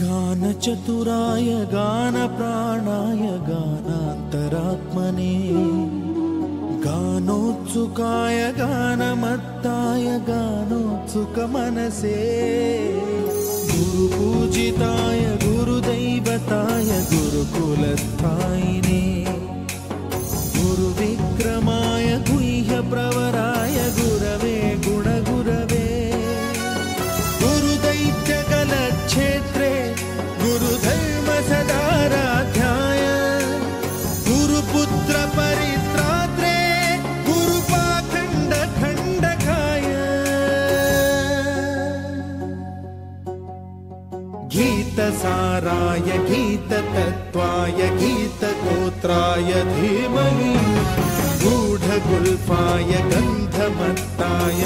गानचतुराय गानप्राणाय गानान्तरात्मने गानोत्सुकाय गानमत्ताय गानोत्सुकमनसे गुरुपूजिताय गीतसाराय गीततत्त्वाय गीतगोत्राय धीमहि गूढगुल्फाय गन्धमत्ताय